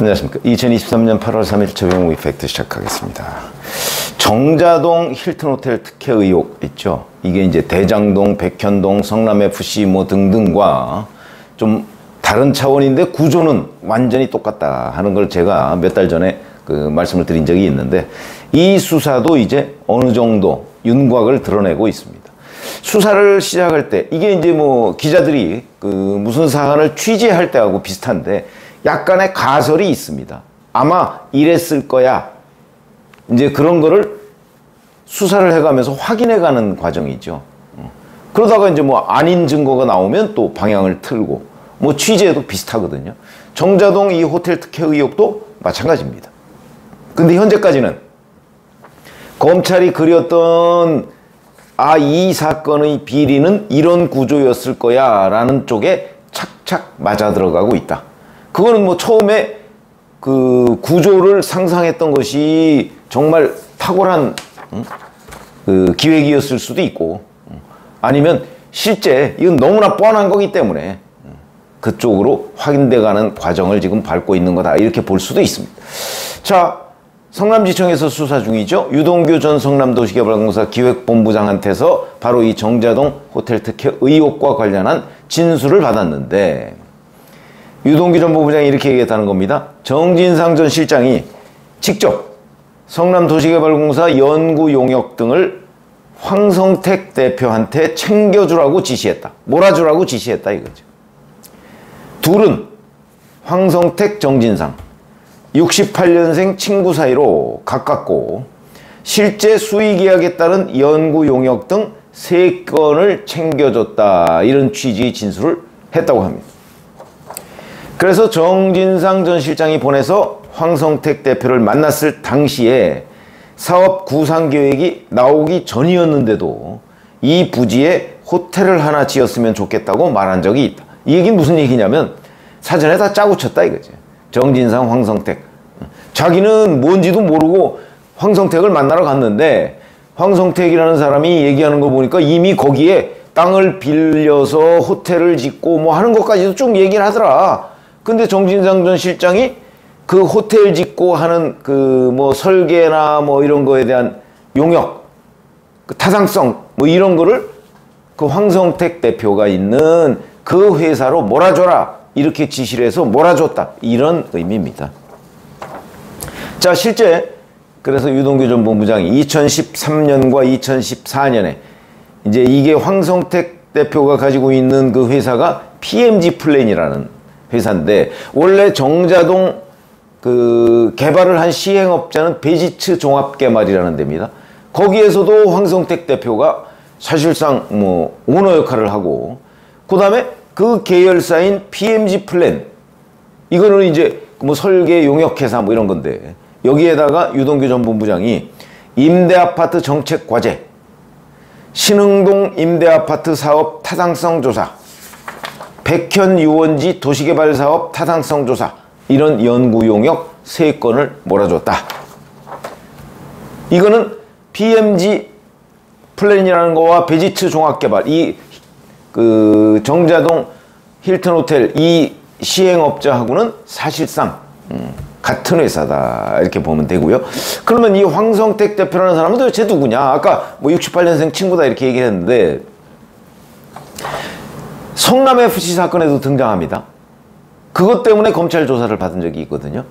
안녕하십니까. 2023년 8월 3일 최병우 이펙트 시작하겠습니다. 정자동 힐튼 호텔 특혜 의혹 있죠. 이게 이제 대장동, 백현동, 성남FC 뭐 등등과 좀 다른 차원인데 구조는 완전히 똑같다 하는 걸 제가 몇 달 전에 그 말씀을 드린 적이 있는데 이 수사도 이제 어느 정도 윤곽을 드러내고 있습니다. 수사를 시작할 때 이게 이제 뭐 기자들이 그 무슨 사안을 취재할 때하고 비슷한데 약간의 가설이 있습니다. 아마 이랬을 거야. 이제 그런 거를 수사를 해가면서 확인해가는 과정이죠. 어. 그러다가 이제 뭐 아닌 증거가 나오면 또 방향을 틀고 뭐 취재도 비슷하거든요. 정자동 이 호텔 특혜 의혹도 마찬가지입니다. 근데 현재까지는 검찰이 그렸던 아, 이 사건의 비리는 이런 구조였을 거야 라는 쪽에 착착 맞아 들어가고 있다. 그거는 뭐 처음에 그 구조를 상상했던 것이 정말 탁월한 그 기획이었을 수도 있고 아니면 실제 이건 너무나 뻔한 거기 때문에 그쪽으로 확인돼 가는 과정을 지금 밟고 있는 거다 이렇게 볼 수도 있습니다. 자, 성남지청에서 수사 중이죠. 유동규 전 성남도시개발공사 기획본부장한테서 바로 이 정자동 호텔 특혜 의혹과 관련한 진술을 받았는데 유동규 전 본부장이 이렇게 얘기했다는 겁니다. 정진상 전 실장이 직접 성남도시개발공사 연구 용역 등을 황성택 대표한테 챙겨주라고 지시했다. 몰아주라고 지시했다 이거죠. 둘은 황성택, 정진상 68년생 친구 사이로 가깝고 실제 수의계약에 따른 연구 용역 등 3건을 챙겨줬다 이런 취지의 진술을 했다고 합니다. 그래서 정진상 전 실장이 보내서 황성택 대표를 만났을 당시에 사업 구상 계획이 나오기 전이었는데도 이 부지에 호텔을 하나 지었으면 좋겠다고 말한 적이 있다. 이 얘기는 무슨 얘기냐면 사전에 다 짜고 쳤다 이거지. 정진상, 황성택. 자기는 뭔지도 모르고 황성택을 만나러 갔는데 황성택이라는 사람이 얘기하는 거 보니까 이미 거기에 땅을 빌려서 호텔을 짓고 뭐 하는 것까지도 쭉 얘기를 하더라. 근데 정진상 전 실장이 그 호텔 짓고 하는 그 뭐 설계나 뭐 이런 거에 대한 용역, 그 타당성 뭐 이런 거를 그 황성택 대표가 있는 그 회사로 몰아줘라. 이렇게 지시를 해서 몰아줬다. 이런 의미입니다. 자, 실제 그래서 유동규 전 본부장이 2013년과 2014년에 이제 이게 황성택 대표가 가지고 있는 그 회사가 PMG 플랜이라는 회사인데 원래 정자동 그 개발을 한 시행업자는 베지츠 종합개발이라는 데입니다. 거기에서도 황성택 대표가 사실상 뭐 오너 역할을 하고 그 다음에 그 계열사인 PMG 플랜 이거는 이제 뭐 설계 용역회사 뭐 이런 건데 여기에다가 유동규 전 본부장이 임대아파트 정책 과제 신흥동 임대아파트 사업 타당성 조사 백현 유원지 도시개발 사업 타당성 조사 이런 연구 용역 세 건을 몰아줬다. 이거는 PMG 플랜이라는 거와 베지츠 종합개발 이 그 정자동 힐튼 호텔 이 시행업자하고는 사실상 음, 같은 회사다 이렇게 보면 되고요. 그러면 이 황성택 대표라는 사람은 도대체 누구냐? 아까 뭐 68년생 친구다 이렇게 얘기했는데 성남 FC 사건에도 등장합니다. 그것 때문에 검찰 조사를 받은 적이 있거든요.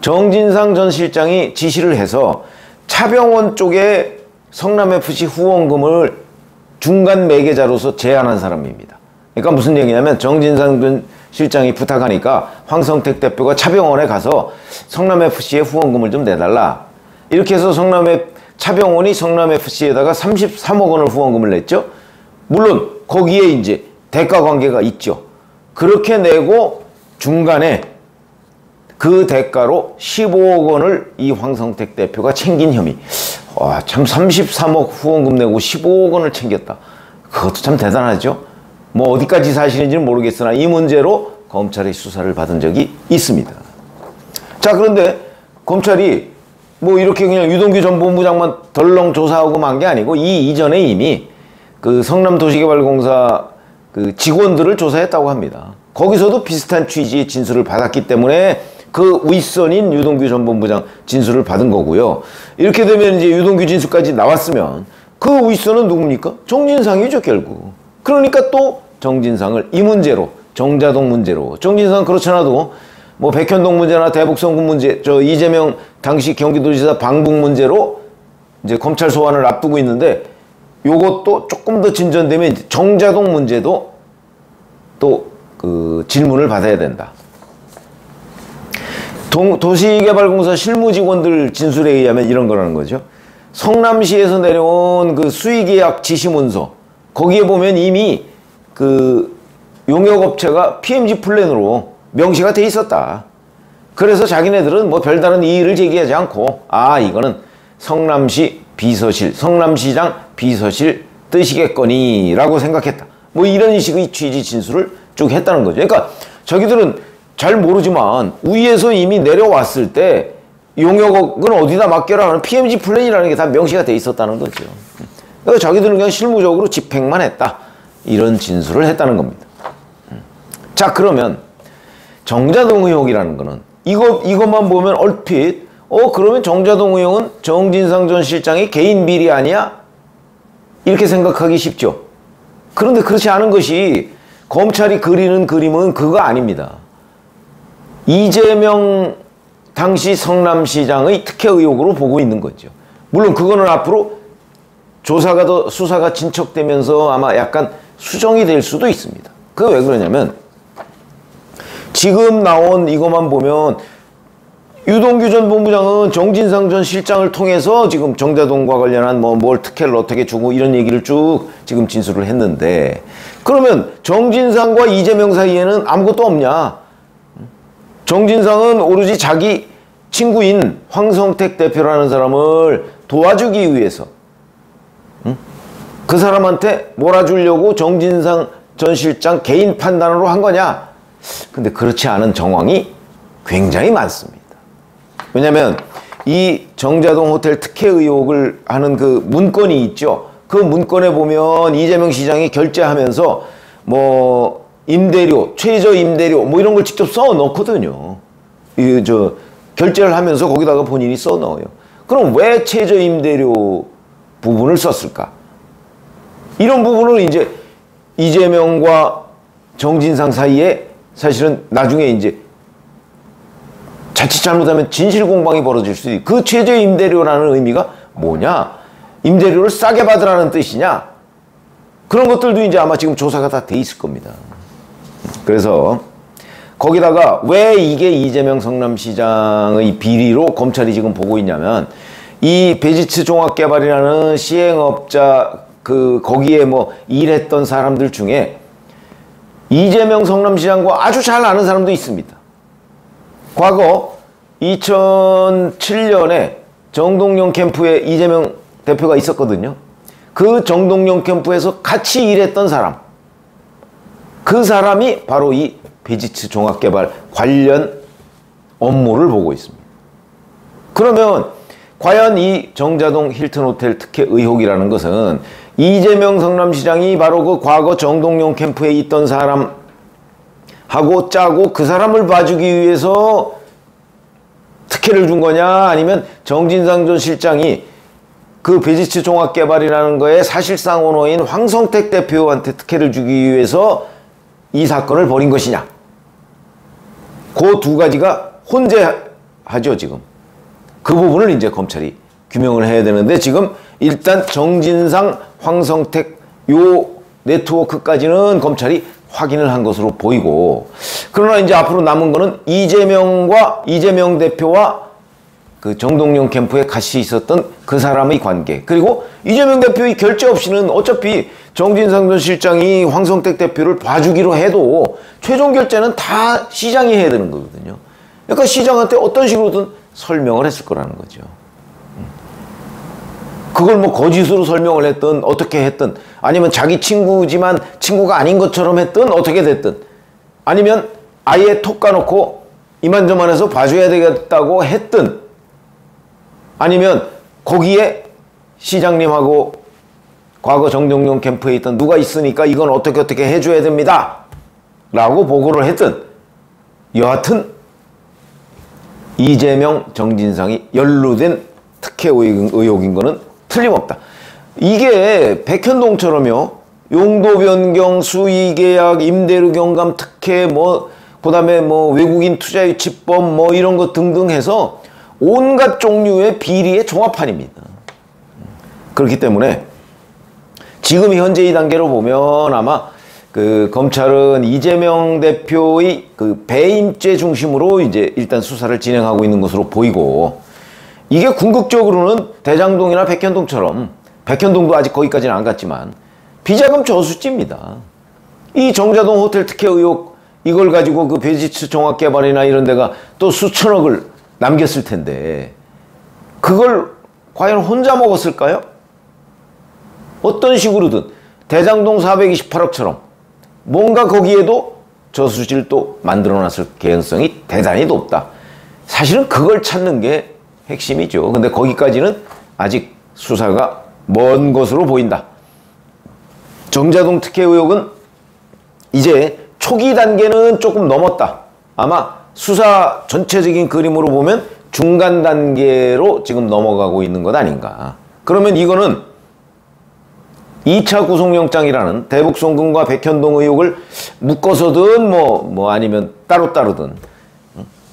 정진상 전 실장이 지시를 해서 차병원 쪽에 성남 FC 후원금을 중간 매개자로서 제안한 사람입니다. 그러니까 무슨 얘기냐면 정진상 전 실장이 부탁하니까 황성택 대표가 차병원에 가서 성남FC에 후원금을 좀 내달라. 이렇게 해서 성남의 차병원이 성남FC에다가 33억 원을 후원금을 냈죠. 물론 거기에 이제 대가 관계가 있죠. 그렇게 내고 중간에 그 대가로 15억 원을 이 황성택 대표가 챙긴 혐의. 와, 참 33억 후원금 내고 15억 원을 챙겼다. 그것도 참 대단하죠. 뭐 어디까지 사실인지는 모르겠으나 이 문제로 검찰의 수사를 받은 적이 있습니다. 자, 그런데 검찰이 뭐 이렇게 그냥 유동규 전 본부장만 덜렁 조사하고 만 게 아니고 이 이전에 이미 그 성남도시개발공사 그 직원들을 조사했다고 합니다. 거기서도 비슷한 취지의 진술을 받았기 때문에 그 윗선인 유동규 전 본부장 진술을 받은 거고요. 이렇게 되면 이제 유동규 진술까지 나왔으면 그 윗선은 누굽니까? 정진상이죠, 결국. 그러니까 또 정진상을 이 문제로, 정자동 문제로, 정진상 그렇잖아도 뭐 백현동 문제나 대북선군 문제, 저 이재명 당시 경기도지사 방북 문제로 이제 검찰 소환을 앞두고 있는데 요것도 조금 더 진전되면 정자동 문제도 또 그 질문을 받아야 된다. 동, 도시개발공사 실무 직원들 진술에 의하면 이런 거라는 거죠. 성남시에서 내려온 그 수의계약 지시문서 거기에 보면 이미 그 용역업체가 PMG 플랜으로 명시가 돼 있었다. 그래서 자기네들은 뭐 별다른 이의를 제기하지 않고 아 이거는 성남시 비서실, 성남시장 비서실 뜻이겠거니 라고 생각했다. 뭐 이런 식의 취지 진술을 쭉 했다는 거죠. 그러니까 자기들은 잘 모르지만 위에서 이미 내려왔을 때 용역은 어디다 맡겨라 하는 PMG 플랜이라는 게 다 명시가 돼 있었다는 거죠. 그러니까 자기들은 그냥 실무적으로 집행만 했다. 이런 진술을 했다는 겁니다. 자, 그러면 정자동 의혹이라는 거는 이거, 이것만 보면 얼핏 어, 그러면 정자동 의혹은 정진상 전 실장의 개인 비리 아니야? 이렇게 생각하기 쉽죠. 그런데 그렇지 않은 것이 검찰이 그리는 그림은 그거 아닙니다. 이재명 당시 성남시장의 특혜 의혹으로 보고 있는 거죠. 물론 그거는 앞으로 조사가 더 수사가 진척되면서 아마 약간 수정이 될 수도 있습니다. 그게 왜 그러냐면 지금 나온 이것만 보면 유동규 전 본부장은 정진상 전 실장을 통해서 지금 정대동과 관련한 뭐 뭘 특혜를 어떻게 주고 이런 얘기를 쭉 지금 진술을 했는데 그러면 정진상과 이재명 사이에는 아무것도 없냐? 정진상은 오로지 자기 친구인 황성택 대표라는 사람을 도와주기 위해서 응? 그 사람한테 몰아주려고 정진상 전 실장 개인 판단으로 한 거냐? 근데 그렇지 않은 정황이 굉장히 많습니다. 왜냐하면 이 정자동 호텔 특혜 의혹을 하는 그 문건이 있죠. 그 문건에 보면 이재명 시장이 결제하면서 뭐 임대료, 최저 임대료 뭐 이런 걸 직접 써 넣거든요. 이 저 결제를 하면서 거기다가 본인이 써 넣어요. 그럼 왜 최저 임대료 부분을 썼을까? 이런 부분을 이제 이재명과 정진상 사이에 사실은 나중에 이제 자칫 잘못하면 진실 공방이 벌어질 수도 있고 그 최저 임대료라는 의미가 뭐냐? 임대료를 싸게 받으라는 뜻이냐? 그런 것들도 이제 아마 지금 조사가 다 돼 있을 겁니다. 그래서 거기다가 왜 이게 이재명 성남시장의 비리로 검찰이 지금 보고 있냐면 이 베지츠 종합개발이라는 시행업자 그 거기에 뭐 일했던 사람들 중에 이재명 성남시장과 아주 잘 아는 사람도 있습니다. 과거 2007년에 정동영 캠프에 이재명 대표가 있었거든요. 그 정동영 캠프에서 같이 일했던 사람. 그 사람이 바로 이 베지츠 종합개발 관련 업무를 보고 있습니다. 그러면 과연 이 정자동 힐튼 호텔 특혜 의혹이라는 것은 이재명 성남시장이 바로 그 과거 정동영 캠프에 있던 사람 하고 짜고 그 사람을 봐주기 위해서 특혜를 준 거냐? 아니면 정진상 전 실장이 그 베지츠 종합개발이라는 거에 사실상 오너인 황성택 대표한테 특혜를 주기 위해서 이 사건을 벌인 것이냐? 그 두 가지가 혼재하죠 지금. 그 부분을 이제 검찰이 규명을 해야 되는데 지금 일단 정진상 황성택 요 네트워크까지는 검찰이 확인을 한 것으로 보이고 그러나 이제 앞으로 남은 거는 이재명과 이재명 대표와 그 정동영 캠프에 같이 있었던 그 사람의 관계. 그리고 이재명 대표의 결제 없이는 어차피 정진상 전 실장이 황성택 대표를 봐주기로 해도 최종 결제는 다 시장이 해야 되는 거거든요. 그러니까 시장한테 어떤 식으로든 설명을 했을 거라는 거죠 그걸 뭐 거짓으로 설명을 했든 어떻게 했든 아니면 자기 친구지만 친구가 아닌 것처럼 했든 어떻게 됐든 아니면 아예 톡 까놓고 이만저만해서 봐줘야 되겠다고 했든 아니면 거기에 시장님하고 과거 정동용 캠프에 있던 누가 있으니까 이건 어떻게 어떻게 해줘야 됩니다 라고 보고를 했든 여하튼 이재명, 정진상이 연루된 특혜 의혹- 의혹인 거는 틀림없다. 이게 백현동처럼요. 용도 변경, 수의 계약, 임대료 경감 특혜 뭐 그다음에 뭐 외국인 투자 유치법 뭐 이런 것 등등 해서 온갖 종류의 비리의 종합판입니다. 그렇기 때문에 지금 현재 이 단계로 보면 아마 그 검찰은 이재명 대표의 그 배임죄 중심으로 이제 일단 수사를 진행하고 있는 것으로 보이고 이게 궁극적으로는 대장동이나 백현동처럼 백현동도 아직 거기까지는 안 갔지만 비자금 저수지입니다. 이 정자동 호텔 특혜 의혹 이걸 가지고 그 베지츠 종합개발이나 이런 데가 또 수천억을 남겼을 텐데 그걸 과연 혼자 먹었을까요? 어떤 식으로든 대장동 428억처럼 뭔가 거기에도 저수지를 또 만들어놨을 개연성이 대단히 높다. 사실은 그걸 찾는 게 핵심이죠. 근데 거기까지는 아직 수사가 먼 것으로 보인다. 정자동 특혜 의혹은 이제 초기 단계는 조금 넘었다. 아마 수사 전체적인 그림으로 보면 중간 단계로 지금 넘어가고 있는 것 아닌가. 그러면 이거는 2차 구속영장이라는 대북송금과 백현동 의혹을 묶어서든 뭐, 뭐 아니면 따로따로든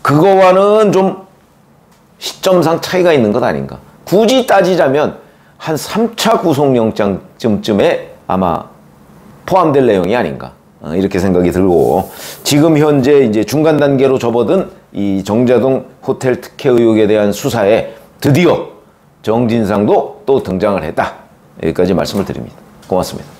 그거와는 좀 시점상 차이가 있는 것 아닌가. 굳이 따지자면 한 3차 구속영장쯤쯤에 아마 포함될 내용이 아닌가. 어, 이렇게 생각이 들고 지금 현재 이제 중간 단계로 접어든 이 정자동 호텔 특혜 의혹에 대한 수사에 드디어 정진상도 또 등장을 했다. 여기까지 말씀을 드립니다. 고맙습니다.